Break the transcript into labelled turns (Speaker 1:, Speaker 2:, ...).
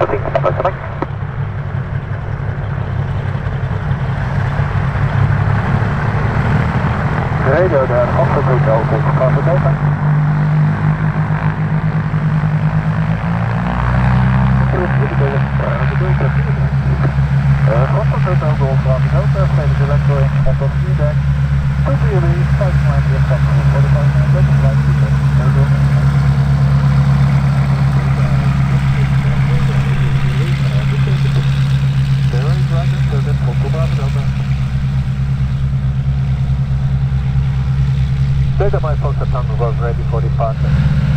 Speaker 1: Oké, okay, Rijden naar Amsterdam Delta, Kassel Delta. Rotterdam Delta, Golf Delta, Delta, Delta, Delta, Delta, Delta, Delta, Delta, Delta, Delta, het Delta Mike Foxtrot was ready for departure.